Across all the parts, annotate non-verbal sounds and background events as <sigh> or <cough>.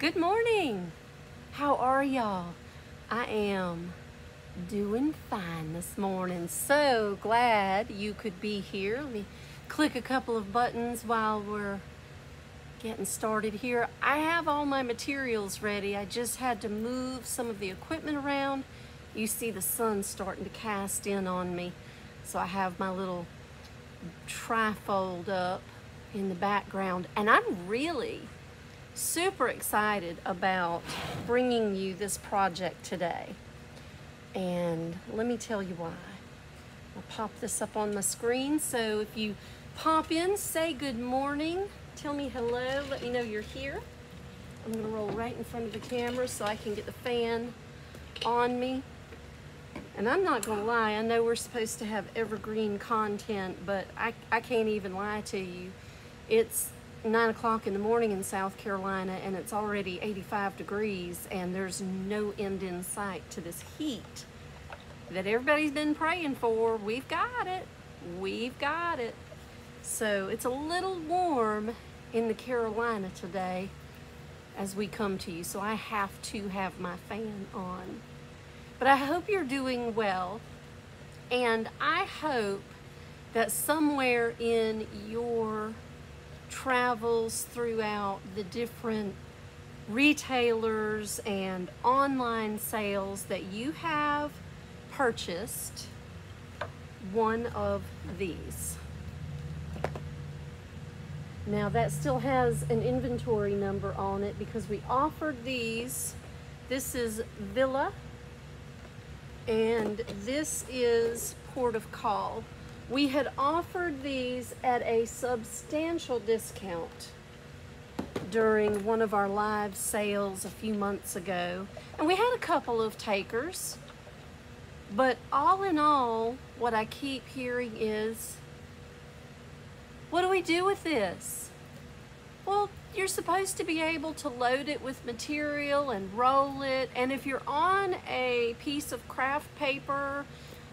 Good morning. How are y'all? I am doing fine this morning. So glad you could be here. Let me click a couple of buttons while we're getting started here. I have all my materials ready. I just had to move some of the equipment around. You see the sun starting to cast in on me. So I have my little trifold up in the background and I'm really super excited about bringing you this project today. And let me tell you why. I'll pop this up on my screen. So if you pop in, say good morning, tell me hello, let me know you're here. I'm gonna roll right in front of the camera so I can get the fan on me. And I'm not gonna lie, I know we're supposed to have evergreen content, but I, I can't even lie to you. It's nine o'clock in the morning in South Carolina and it's already 85 degrees and there's no end in sight to this heat that everybody's been praying for. We've got it. We've got it. So it's a little warm in the Carolina today as we come to you. So I have to have my fan on. But I hope you're doing well. And I hope that somewhere in your travels throughout the different retailers and online sales that you have purchased one of these. Now that still has an inventory number on it because we offered these. This is Villa and this is Port of Call. We had offered these at a substantial discount during one of our live sales a few months ago. And we had a couple of takers. But all in all, what I keep hearing is, what do we do with this? Well, you're supposed to be able to load it with material and roll it. And if you're on a piece of craft paper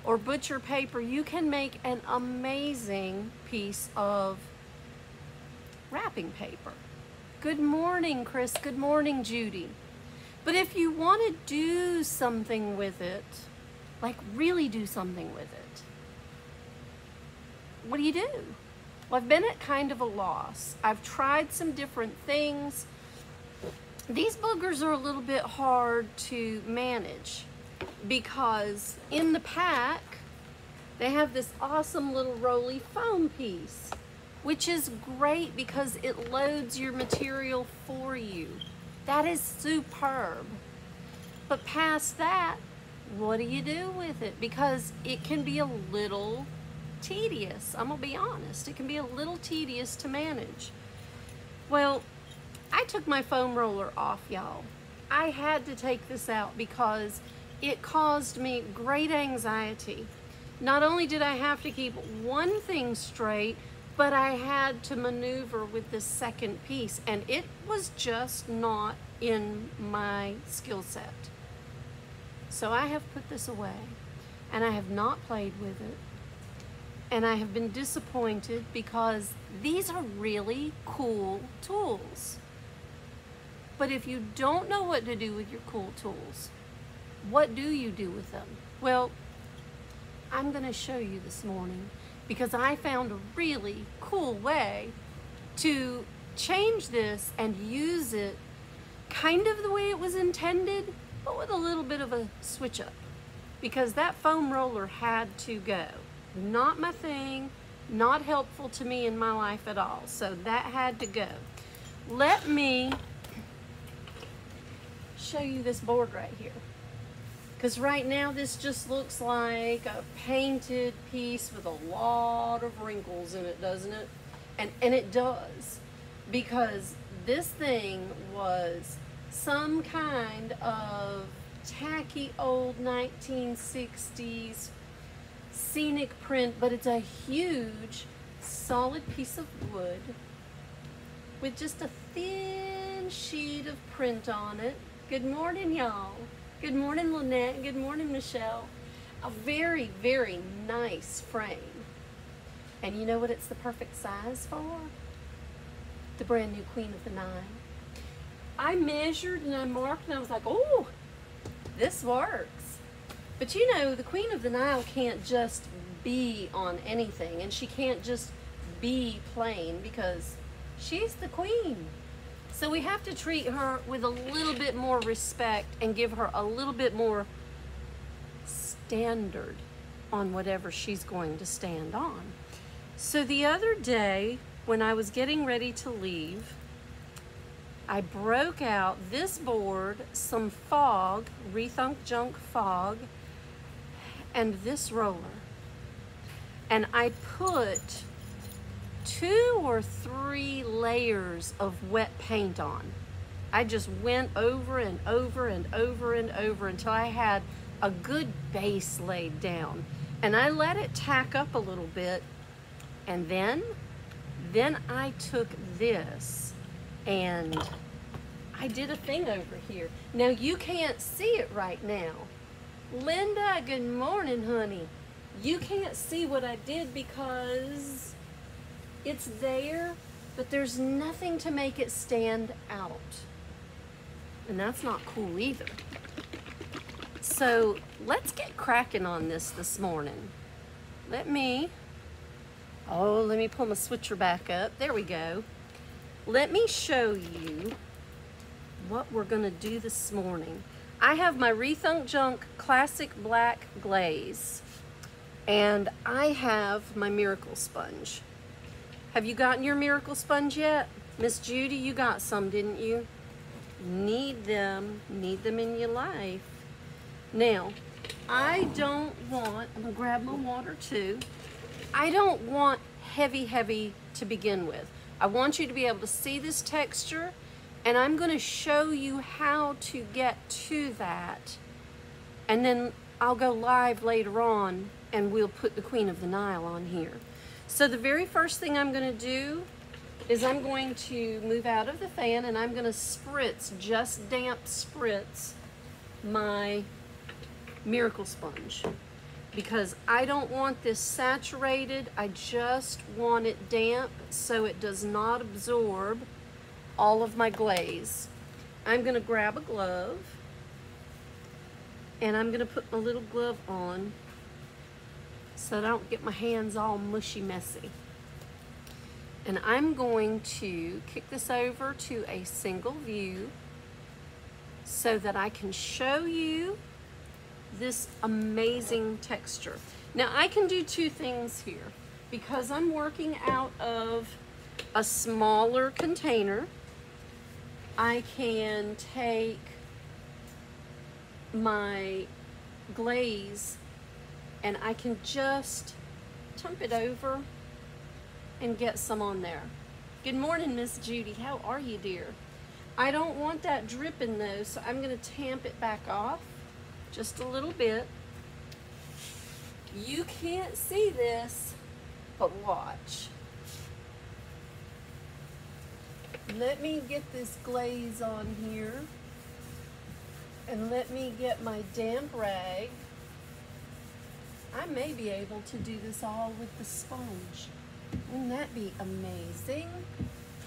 or butcher paper, you can make an amazing piece of wrapping paper. Good morning, Chris. Good morning, Judy. But if you want to do something with it, like really do something with it, what do you do? Well, I've been at kind of a loss. I've tried some different things. These boogers are a little bit hard to manage because in the pack, they have this awesome little roly foam piece, which is great because it loads your material for you. That is superb. But past that, what do you do with it? Because it can be a little tedious. I'm gonna be honest. It can be a little tedious to manage. Well, I took my foam roller off, y'all. I had to take this out because it caused me great anxiety. Not only did I have to keep one thing straight, but I had to maneuver with the second piece, and it was just not in my skill set. So I have put this away, and I have not played with it. And I have been disappointed because these are really cool tools. But if you don't know what to do with your cool tools, what do you do with them? Well, I'm going to show you this morning because I found a really cool way to change this and use it kind of the way it was intended, but with a little bit of a switch up because that foam roller had to go. Not my thing, not helpful to me in my life at all. So that had to go. Let me show you this board right here. Because right now this just looks like a painted piece with a lot of wrinkles in it, doesn't it? And, and it does. Because this thing was some kind of tacky old 1960s scenic print, but it's a huge solid piece of wood with just a thin sheet of print on it. Good morning, y'all. Good morning, Lynette. Good morning, Michelle. A very, very nice frame. And you know what it's the perfect size for? The brand new Queen of the Nile. I measured and I marked and I was like, oh, this works. But you know, the Queen of the Nile can't just be on anything and she can't just be plain because she's the queen. So we have to treat her with a little bit more respect and give her a little bit more standard on whatever she's going to stand on. So the other day, when I was getting ready to leave, I broke out this board, some fog, Rethunk Junk fog, and this roller. And I put two or three layers of wet paint on. I just went over and over and over and over until I had a good base laid down. And I let it tack up a little bit. And then, then I took this and I did a thing over here. Now you can't see it right now. Linda, good morning, honey. You can't see what I did because it's there, but there's nothing to make it stand out. And that's not cool either. So let's get cracking on this this morning. Let me, oh, let me pull my switcher back up. There we go. Let me show you what we're gonna do this morning. I have my Rethunk Junk Classic Black Glaze and I have my Miracle Sponge. Have you gotten your Miracle Sponge yet? Miss Judy, you got some, didn't you? Need them, need them in your life. Now, I don't want, I'm gonna grab my water too. I don't want heavy, heavy to begin with. I want you to be able to see this texture and I'm gonna show you how to get to that. And then I'll go live later on and we'll put the Queen of the Nile on here. So the very first thing I'm gonna do is I'm going to move out of the fan and I'm gonna spritz, just damp spritz, my Miracle Sponge because I don't want this saturated. I just want it damp so it does not absorb all of my glaze. I'm gonna grab a glove and I'm gonna put my little glove on so I don't get my hands all mushy messy. And I'm going to kick this over to a single view so that I can show you this amazing texture. Now I can do two things here because I'm working out of a smaller container. I can take my glaze and I can just tump it over and get some on there. Good morning, Miss Judy. How are you, dear? I don't want that dripping though, so I'm gonna tamp it back off just a little bit. You can't see this, but watch. Let me get this glaze on here and let me get my damp rag I may be able to do this all with the sponge. Wouldn't that be amazing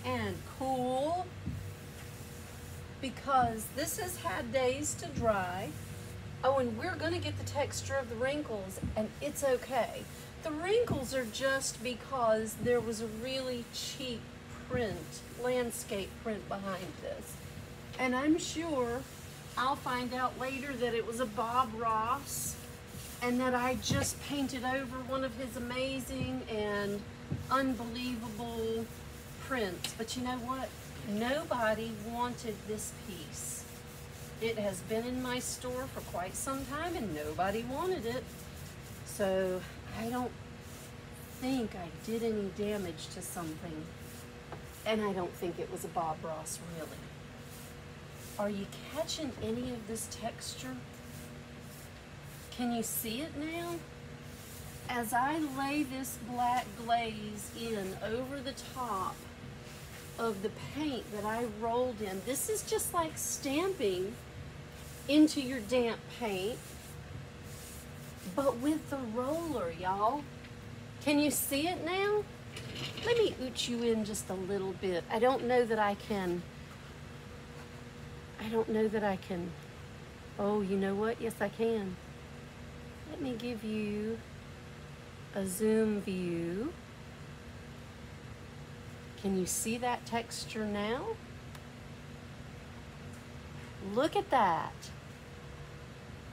and cool? Because this has had days to dry. Oh, and we're gonna get the texture of the wrinkles and it's okay. The wrinkles are just because there was a really cheap print, landscape print behind this. And I'm sure I'll find out later that it was a Bob Ross and that I just painted over one of his amazing and unbelievable prints. But you know what? Nobody wanted this piece. It has been in my store for quite some time and nobody wanted it. So I don't think I did any damage to something. And I don't think it was a Bob Ross, really. Are you catching any of this texture? Can you see it now? As I lay this black glaze in over the top of the paint that I rolled in, this is just like stamping into your damp paint, but with the roller, y'all. Can you see it now? Let me ooch you in just a little bit. I don't know that I can I don't know that I can. Oh, you know what? Yes, I can. Let me give you a zoom view. Can you see that texture now? Look at that.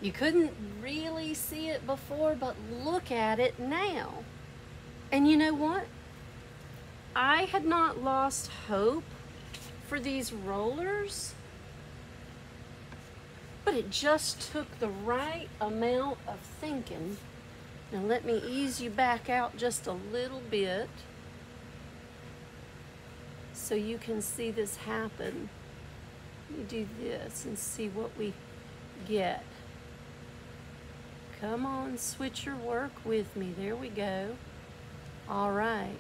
You couldn't really see it before, but look at it now. And you know what? I had not lost hope for these rollers, but it just took the right amount of thinking. Now let me ease you back out just a little bit so you can see this happen. Let me do this and see what we get. Come on, switch your work with me. There we go. All right.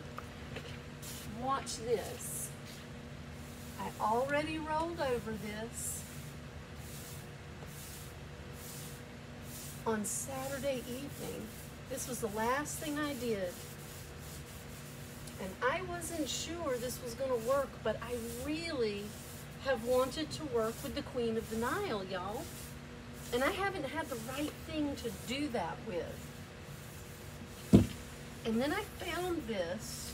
Watch this. I already rolled over this on Saturday evening. This was the last thing I did. And I wasn't sure this was going to work, but I really have wanted to work with the Queen of the Nile, y'all. And I haven't had the right thing to do that with. And then I found this,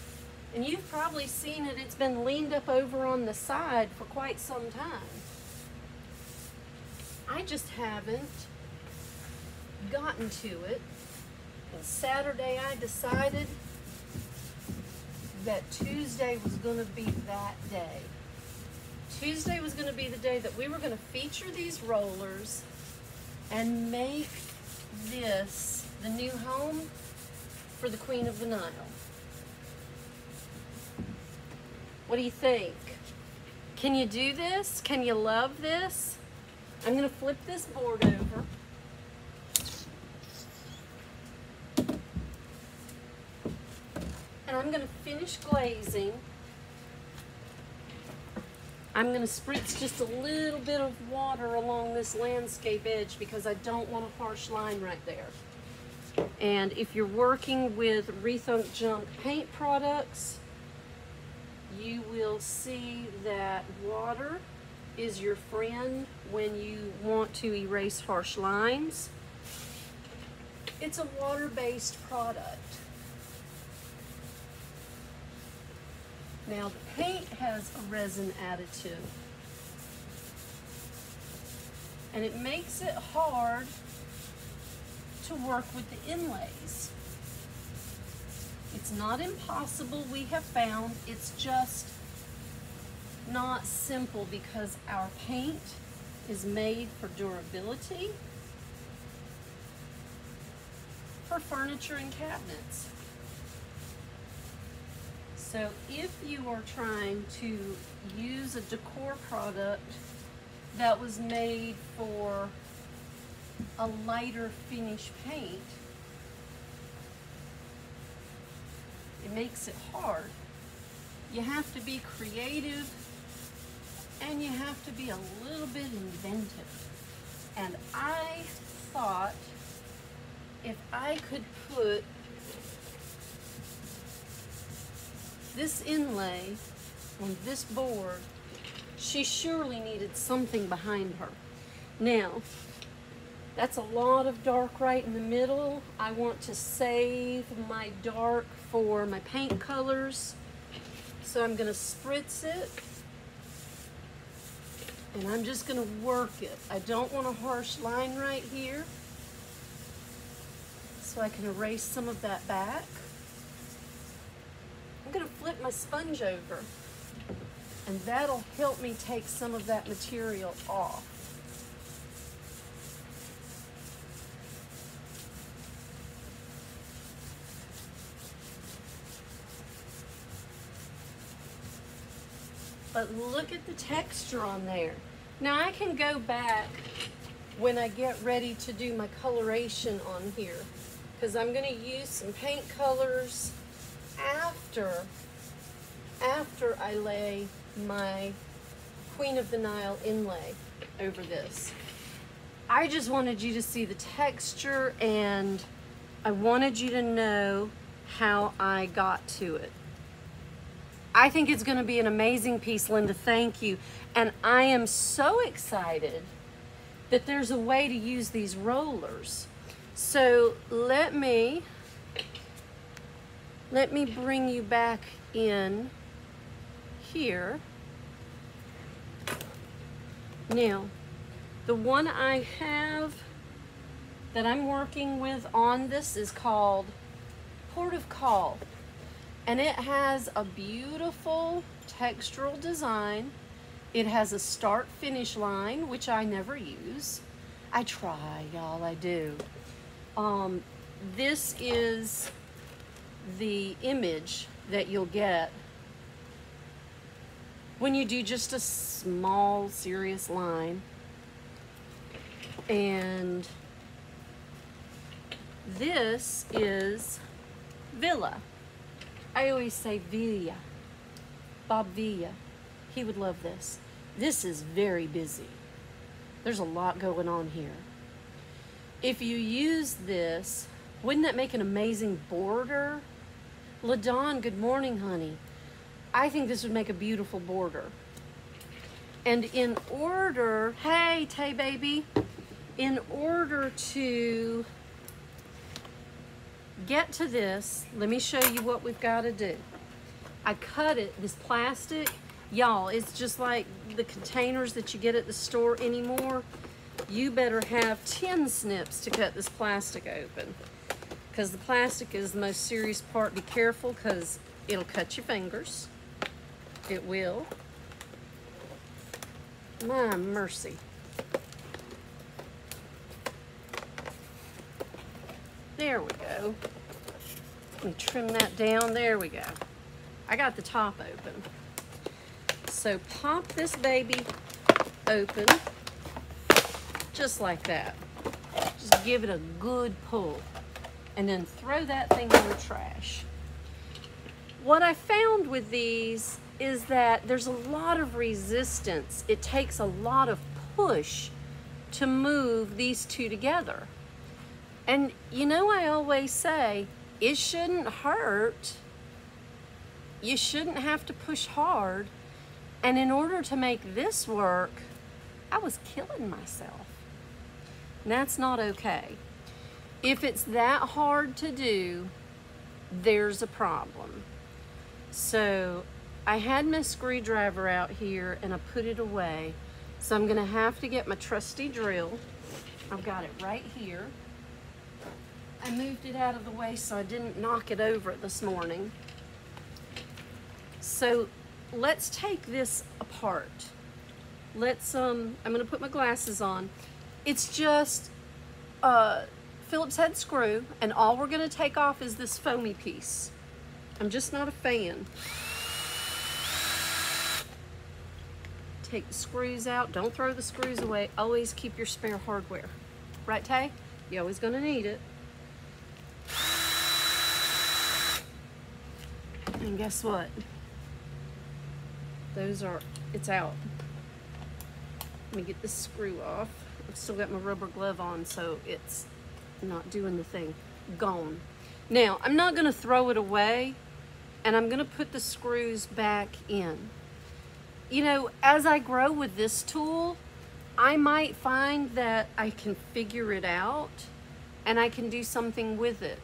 and you've probably seen it, it's been leaned up over on the side for quite some time. I just haven't gotten to it. And Saturday I decided that Tuesday was going to be that day. Tuesday was going to be the day that we were going to feature these rollers and make this the new home for the Queen of the Nile. What do you think? Can you do this? Can you love this? I'm going to flip this board over. And I'm going to finish glazing. I'm going to spritz just a little bit of water along this landscape edge because I don't want a harsh line right there. And if you're working with Rethunk Junk paint products, you will see that water is your friend when you want to erase harsh lines. It's a water-based product. Now the paint has a resin additive and it makes it hard to work with the inlays. It's not impossible, we have found. It's just not simple because our paint is made for durability for furniture and cabinets. So if you are trying to use a decor product that was made for a lighter finish paint, it makes it hard. You have to be creative and you have to be a little bit inventive. And I thought if I could put this inlay on this board, she surely needed something behind her. Now, that's a lot of dark right in the middle. I want to save my dark for my paint colors. So I'm gonna spritz it and I'm just gonna work it. I don't want a harsh line right here. So I can erase some of that back. I'm gonna flip my sponge over and that'll help me take some of that material off. but look at the texture on there. Now I can go back when I get ready to do my coloration on here because I'm going to use some paint colors after after I lay my Queen of the Nile inlay over this. I just wanted you to see the texture and I wanted you to know how I got to it. I think it's going to be an amazing piece, Linda. Thank you. And I am so excited that there's a way to use these rollers. So let me, let me bring you back in here. Now, the one I have that I'm working with on this is called Port of Call. And it has a beautiful textural design. It has a start finish line, which I never use. I try, y'all, I do. Um, this is the image that you'll get when you do just a small, serious line. And this is Villa. I always say Villa. Bob Villa. He would love this. This is very busy. There's a lot going on here. If you use this, wouldn't that make an amazing border? LaDawn, good morning, honey. I think this would make a beautiful border. And in order, hey, Tay baby, in order to get to this, let me show you what we've got to do. I cut it, this plastic, y'all, it's just like the containers that you get at the store anymore. You better have 10 snips to cut this plastic open because the plastic is the most serious part. Be careful because it'll cut your fingers. It will. My mercy. There we go. And trim that down. There we go. I got the top open. So pop this baby open just like that. Just give it a good pull and then throw that thing in the trash. What I found with these is that there's a lot of resistance. It takes a lot of push to move these two together. And you know, I always say, it shouldn't hurt. You shouldn't have to push hard. And in order to make this work, I was killing myself. And that's not okay. If it's that hard to do, there's a problem. So I had my screwdriver out here and I put it away. So I'm gonna have to get my trusty drill. I've got it right here. I moved it out of the way so I didn't knock it over this morning. So let's take this apart. Let's, um, I'm gonna put my glasses on. It's just a Phillips head screw and all we're gonna take off is this foamy piece. I'm just not a fan. Take the screws out, don't throw the screws away. Always keep your spare hardware. Right, Tay? You're always gonna need it. And guess what? Those are, it's out. Let me get this screw off. I've still got my rubber glove on, so it's not doing the thing. Gone. Now, I'm not gonna throw it away, and I'm gonna put the screws back in. You know, as I grow with this tool, I might find that I can figure it out and I can do something with it.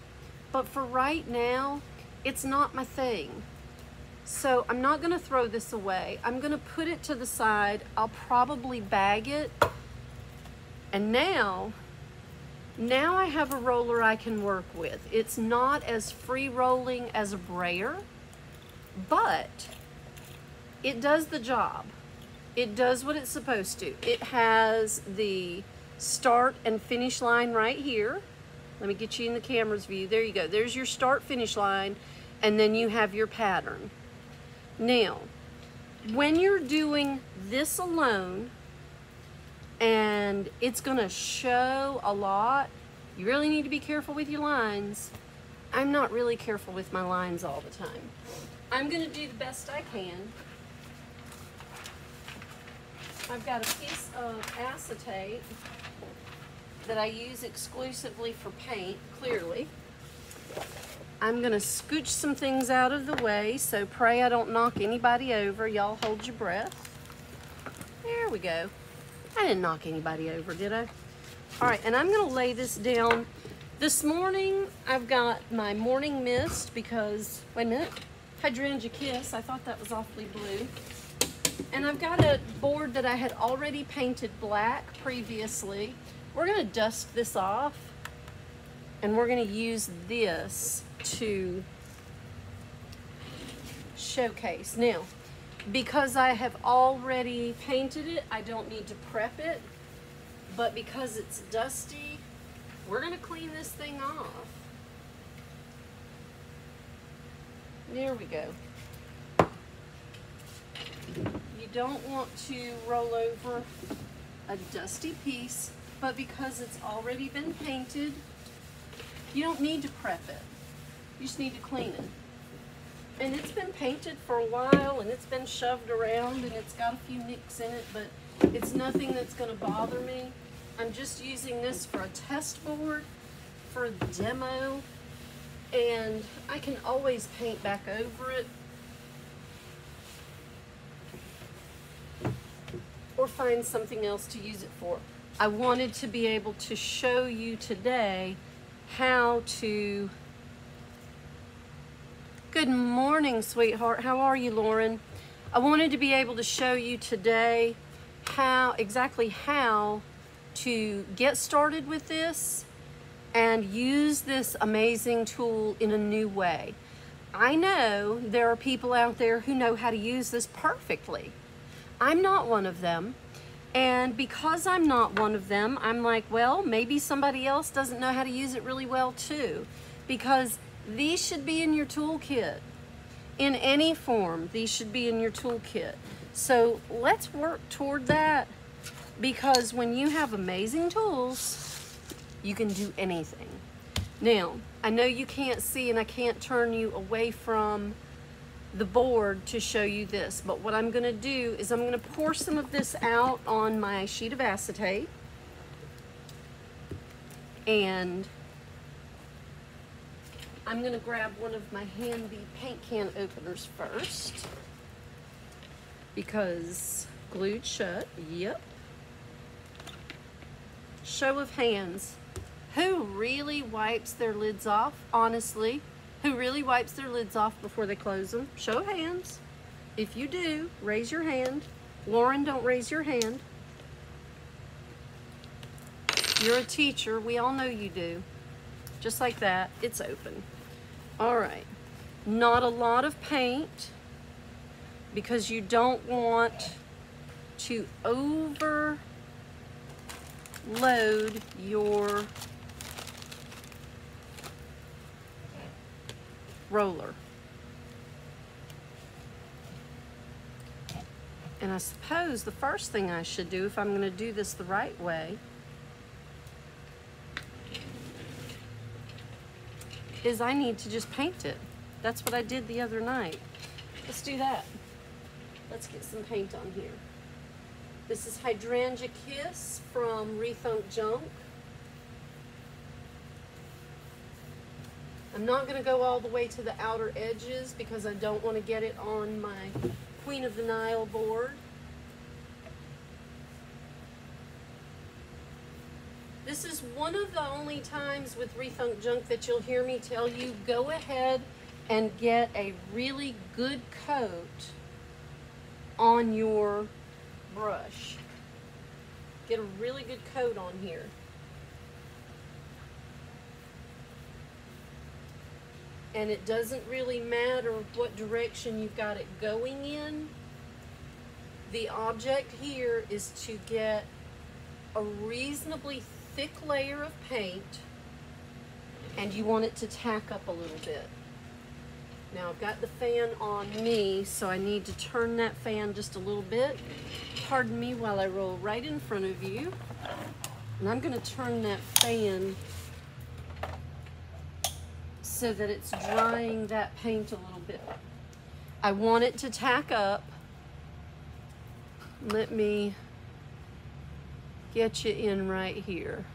But for right now, it's not my thing. So I'm not gonna throw this away. I'm gonna put it to the side. I'll probably bag it. And now, now I have a roller I can work with. It's not as free rolling as a brayer, but it does the job. It does what it's supposed to. It has the start and finish line right here. Let me get you in the camera's view. There you go. There's your start finish line and then you have your pattern. Now, when you're doing this alone, and it's gonna show a lot, you really need to be careful with your lines. I'm not really careful with my lines all the time. I'm gonna do the best I can. I've got a piece of acetate that I use exclusively for paint, clearly. I'm gonna scooch some things out of the way, so pray I don't knock anybody over. Y'all hold your breath. There we go. I didn't knock anybody over, did I? All right, and I'm gonna lay this down. This morning, I've got my morning mist because, wait a minute, Hydrangea Kiss, I thought that was awfully blue. And I've got a board that I had already painted black previously. We're gonna dust this off and we're gonna use this to showcase. Now, because I have already painted it, I don't need to prep it, but because it's dusty, we're gonna clean this thing off. There we go. You don't want to roll over a dusty piece, but because it's already been painted, you don't need to prep it. You just need to clean it. And it's been painted for a while and it's been shoved around and it's got a few nicks in it, but it's nothing that's gonna bother me. I'm just using this for a test board, for a demo, and I can always paint back over it or find something else to use it for. I wanted to be able to show you today how to Good morning, sweetheart. How are you, Lauren? I wanted to be able to show you today how exactly how to get started with this and use this amazing tool in a new way. I know there are people out there who know how to use this perfectly. I'm not one of them. And because I'm not one of them, I'm like, well, maybe somebody else doesn't know how to use it really well too. Because these should be in your toolkit. In any form, these should be in your toolkit. So let's work toward that because when you have amazing tools, you can do anything. Now, I know you can't see and I can't turn you away from the board to show you this, but what I'm gonna do is I'm gonna pour some of this out on my sheet of acetate and I'm gonna grab one of my handy paint can openers first because glued shut, yep. Show of hands. Who really wipes their lids off, honestly? Who really wipes their lids off before they close them? Show of hands. If you do, raise your hand. Lauren, don't raise your hand. You're a teacher. We all know you do. Just like that, it's open. All right, not a lot of paint because you don't want to overload your roller. And I suppose the first thing I should do if I'm going to do this the right way is I need to just paint it. That's what I did the other night. Let's do that. Let's get some paint on here. This is Hydrangea Kiss from Rethunk Junk. I'm not going to go all the way to the outer edges because I don't want to get it on my Queen of the Nile board. This is one of the only times with Rethunk Junk that you'll hear me tell you, go ahead and get a really good coat on your brush. Get a really good coat on here. And it doesn't really matter what direction you've got it going in. The object here is to get a reasonably thick layer of paint and you want it to tack up a little bit. Now I've got the fan on me, so I need to turn that fan just a little bit. Pardon me while I roll right in front of you. And I'm gonna turn that fan so that it's drying that paint a little bit. I want it to tack up. Let me get you in right here.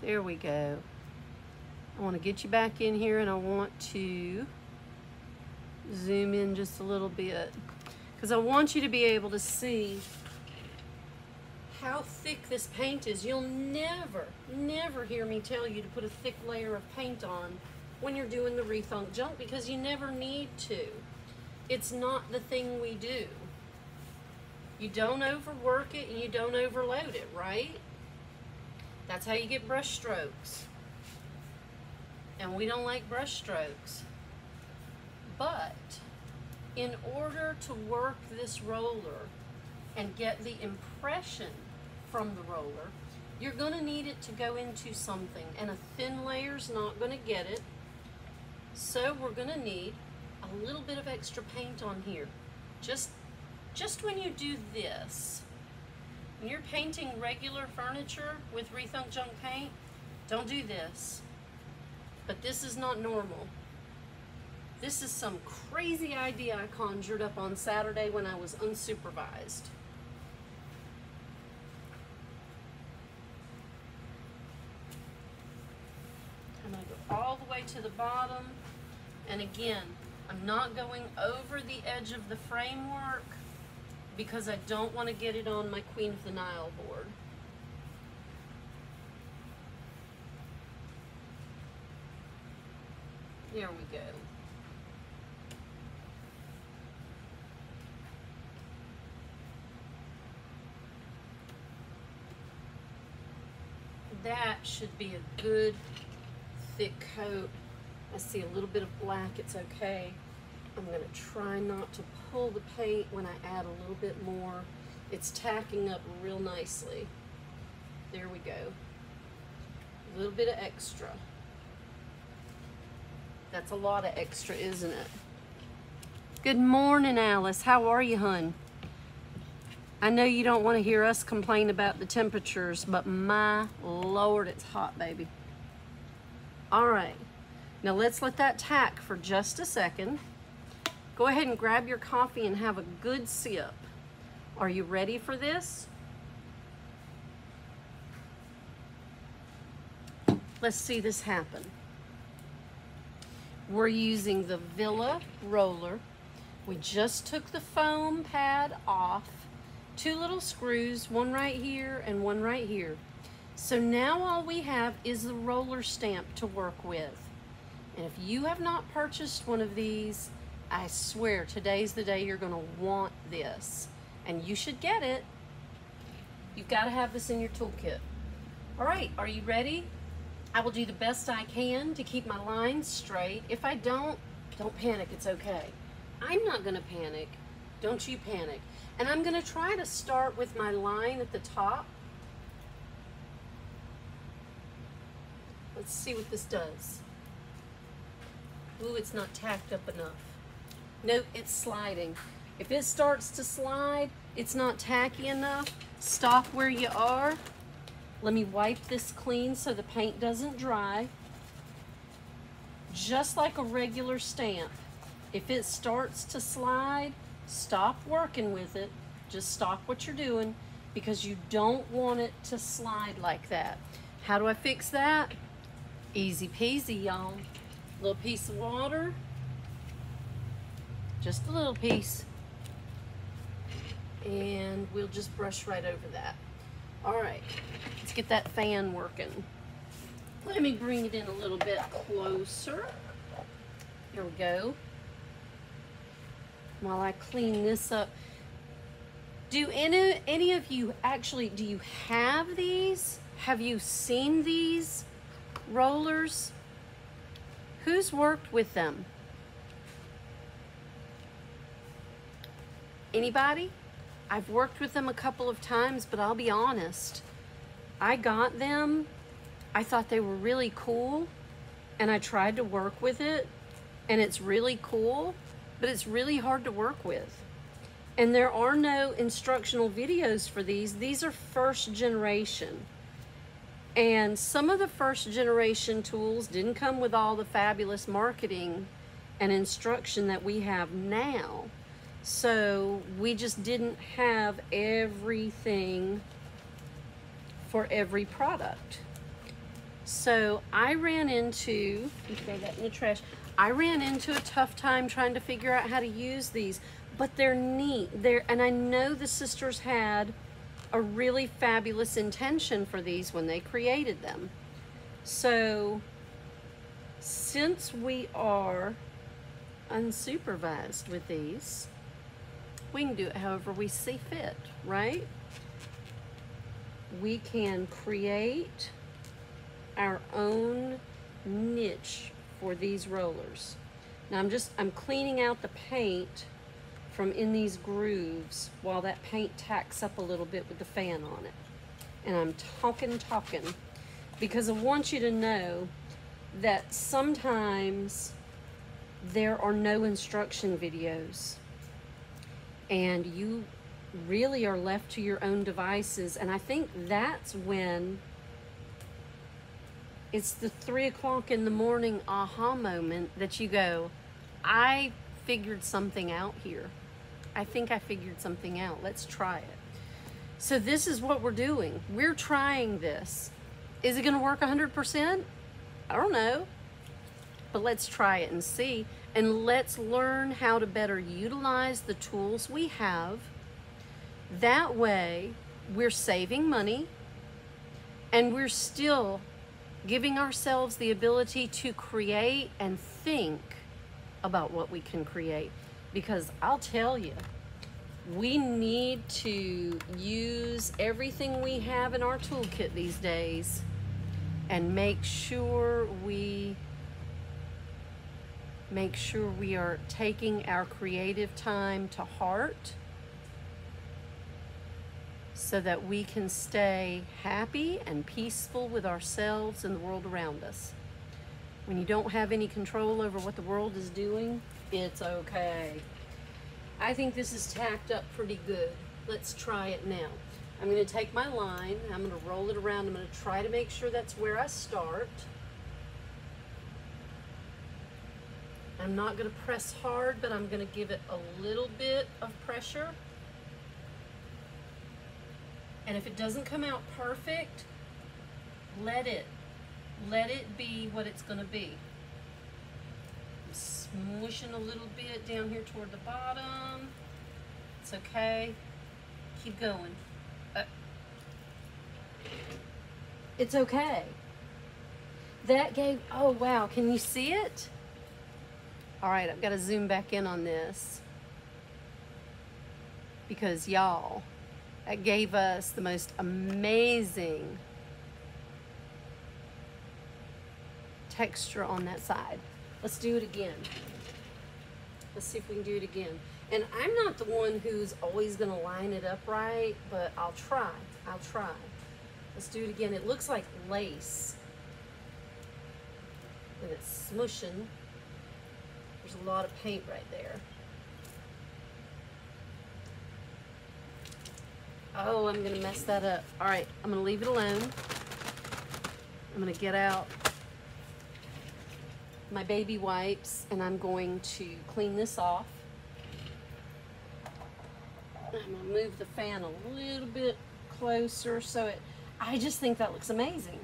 There we go. I want to get you back in here and I want to zoom in just a little bit because I want you to be able to see how thick this paint is. You'll never, never hear me tell you to put a thick layer of paint on when you're doing the Rethunk junk because you never need to. It's not the thing we do. You don't overwork it and you don't overload it, right? That's how you get brush strokes. And we don't like brush strokes. But in order to work this roller and get the impression from the roller, you're going to need it to go into something. And a thin layer's not going to get it. So we're going to need a little bit of extra paint on here. Just, just when you do this, when you're painting regular furniture with Rethunk Junk paint, don't do this. But this is not normal. This is some crazy idea I conjured up on Saturday when I was unsupervised. I'm to go all the way to the bottom. And again, I'm not going over the edge of the framework because I don't want to get it on my Queen of the Nile board. There we go. That should be a good thick coat. I see a little bit of black, it's okay. I'm gonna try not to pull the paint when I add a little bit more. It's tacking up real nicely. There we go. A little bit of extra. That's a lot of extra, isn't it? Good morning, Alice. How are you, hun? I know you don't want to hear us complain about the temperatures, but my lord, it's hot, baby. All right, now let's let that tack for just a second. Go ahead and grab your coffee and have a good sip. Are you ready for this? Let's see this happen. We're using the Villa roller. We just took the foam pad off. Two little screws, one right here and one right here. So now all we have is the roller stamp to work with. And if you have not purchased one of these, I swear today's the day you're gonna want this. And you should get it. You've gotta have this in your toolkit. All right, are you ready? I will do the best I can to keep my lines straight. If I don't, don't panic, it's okay. I'm not gonna panic, don't you panic. And I'm gonna try to start with my line at the top Let's see what this does. Ooh, it's not tacked up enough. Nope, it's sliding. If it starts to slide, it's not tacky enough, stop where you are. Let me wipe this clean so the paint doesn't dry. Just like a regular stamp. If it starts to slide, stop working with it. Just stop what you're doing because you don't want it to slide like that. How do I fix that? Easy peasy, y'all. Little piece of water. Just a little piece. And we'll just brush right over that. All right, let's get that fan working. Let me bring it in a little bit closer. Here we go. While I clean this up. Do any, any of you actually, do you have these? Have you seen these? rollers? Who's worked with them? Anybody? I've worked with them a couple of times, but I'll be honest. I got them, I thought they were really cool, and I tried to work with it, and it's really cool, but it's really hard to work with. And there are no instructional videos for these. These are first generation. And some of the first generation tools didn't come with all the fabulous marketing and instruction that we have now. So we just didn't have everything for every product. So I ran into, throw that in the trash. I ran into a tough time trying to figure out how to use these, but they're neat. They're, and I know the sisters had a really fabulous intention for these when they created them. So since we are unsupervised with these, we can do it however we see fit, right? We can create our own niche for these rollers. Now I'm just, I'm cleaning out the paint from in these grooves while that paint tacks up a little bit with the fan on it. And I'm talking, talking, because I want you to know that sometimes there are no instruction videos and you really are left to your own devices. And I think that's when it's the three o'clock in the morning aha moment that you go, I figured something out here. I think I figured something out. Let's try it. So this is what we're doing. We're trying this. Is it going to work 100%? I don't know. But let's try it and see. And let's learn how to better utilize the tools we have. That way, we're saving money and we're still giving ourselves the ability to create and think about what we can create. Because I'll tell you, we need to use everything we have in our toolkit these days and make sure we make sure we are taking our creative time to heart so that we can stay happy and peaceful with ourselves and the world around us. When you don't have any control over what the world is doing, it's okay. I think this is tacked up pretty good. Let's try it now. I'm going to take my line, I'm going to roll it around, I'm going to try to make sure that's where I start. I'm not going to press hard, but I'm going to give it a little bit of pressure. And if it doesn't come out perfect, let it, let it be what it's gonna be. I'm a little bit down here toward the bottom. It's okay. Keep going. Uh, it's okay. That gave, oh wow, can you see it? All right, I've got to zoom back in on this because y'all, that gave us the most amazing texture on that side. Let's do it again. Let's see if we can do it again. And I'm not the one who's always gonna line it up right, but I'll try, I'll try. Let's do it again. It looks like lace. And it's smushing. There's a lot of paint right there. Oh, I'm gonna mess that up. All right, I'm gonna leave it alone. I'm gonna get out my baby wipes and I'm going to clean this off. I'm gonna move the fan a little bit closer so it, I just think that looks amazing.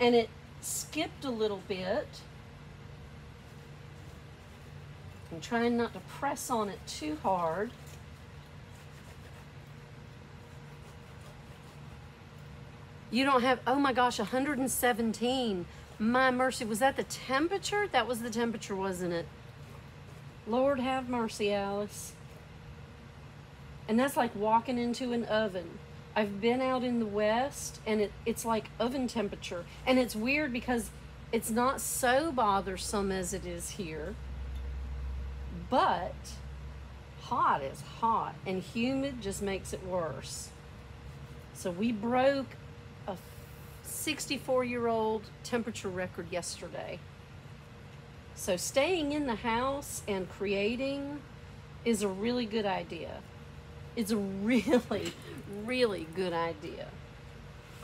And it skipped a little bit. I'm trying not to press on it too hard. You don't have, oh my gosh, 117. My mercy, was that the temperature? That was the temperature, wasn't it? Lord have mercy, Alice. And that's like walking into an oven. I've been out in the West and it, it's like oven temperature. And it's weird because it's not so bothersome as it is here. But hot is hot and humid just makes it worse. So we broke 64 year old temperature record yesterday. So staying in the house and creating is a really good idea. It's a <laughs> really, really good idea.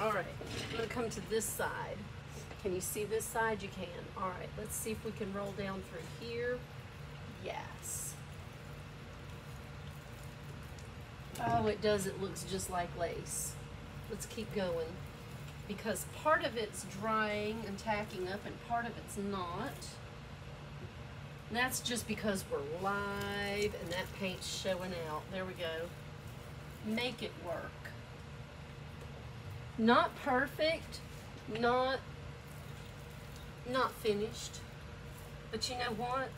All right, I'm gonna come to this side. Can you see this side? You can. All right, let's see if we can roll down through here. Yes. Oh, it does. It looks just like lace. Let's keep going. Because part of it's drying and tacking up and part of it's not. And that's just because we're live and that paint's showing out. There we go. Make it work. Not perfect, not not finished. But you know what?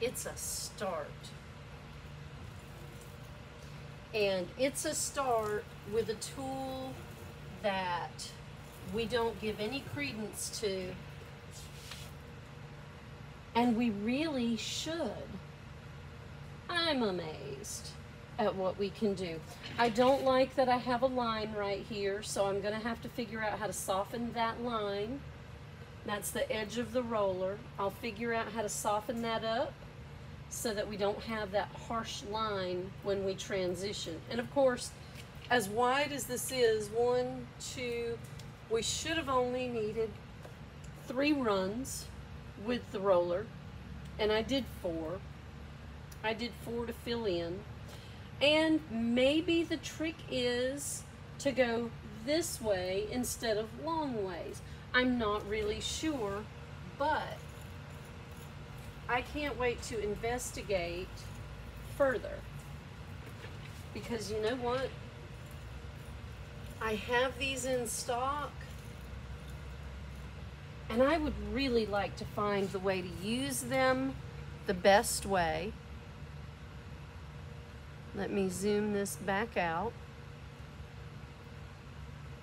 It's a start. And it's a start with a tool that we don't give any credence to. And we really should. I'm amazed at what we can do. I don't like that I have a line right here, so I'm gonna have to figure out how to soften that line. That's the edge of the roller. I'll figure out how to soften that up so that we don't have that harsh line when we transition. And of course, as wide as this is, one, two, we should have only needed three runs with the roller. And I did four. I did four to fill in. And maybe the trick is to go this way instead of long ways. I'm not really sure, but I can't wait to investigate further. Because you know what? I have these in stock. And I would really like to find the way to use them the best way. Let me zoom this back out.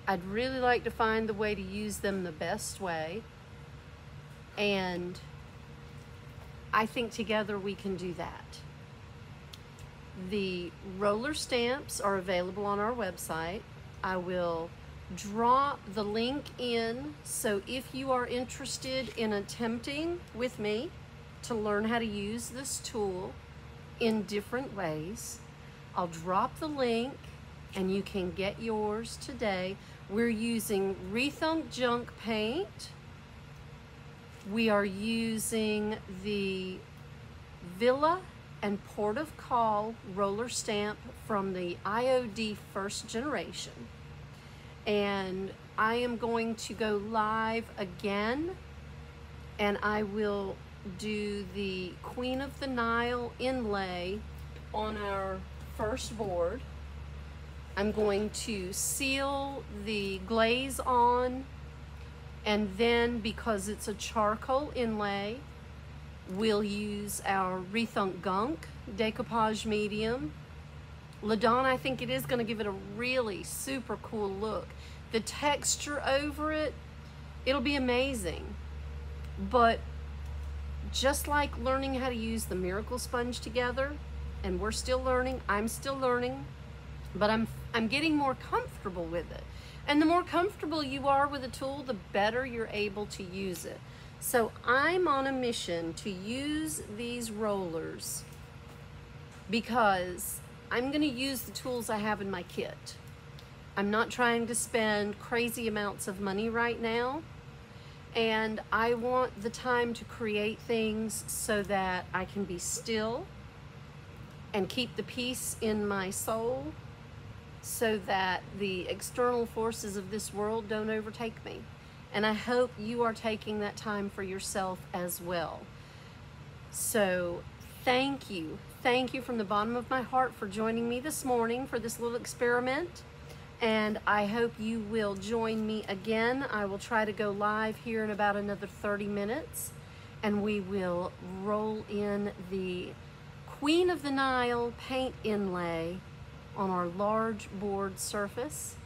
I'd really like to find the way to use them the best way. And I think together we can do that. The roller stamps are available on our website. I will drop the link in so if you are interested in attempting with me to learn how to use this tool in different ways, I'll drop the link and you can get yours today. We're using Rethunk Junk paint. We are using the Villa and Port of Call roller stamp from the IOD first generation. And I am going to go live again and I will do the Queen of the Nile inlay on our first board. I'm going to seal the glaze on and then because it's a charcoal inlay, we'll use our Rethunk Gunk decoupage medium. Ladon, I think it is gonna give it a really super cool look. The texture over it, it'll be amazing. But just like learning how to use the Miracle Sponge together, and we're still learning, I'm still learning, but I'm, I'm getting more comfortable with it. And the more comfortable you are with a tool, the better you're able to use it. So I'm on a mission to use these rollers because I'm gonna use the tools I have in my kit. I'm not trying to spend crazy amounts of money right now. And I want the time to create things so that I can be still and keep the peace in my soul so that the external forces of this world don't overtake me. And I hope you are taking that time for yourself as well. So thank you. Thank you from the bottom of my heart for joining me this morning for this little experiment. And I hope you will join me again. I will try to go live here in about another 30 minutes and we will roll in the Queen of the Nile paint inlay on our large board surface.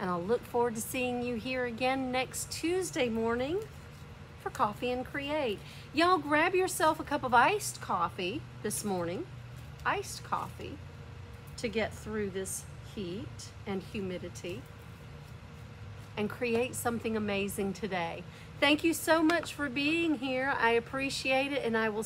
And I'll look forward to seeing you here again next Tuesday morning for Coffee and Create. Y'all grab yourself a cup of iced coffee this morning, iced coffee, to get through this heat and humidity and create something amazing today. Thank you so much for being here. I appreciate it and I will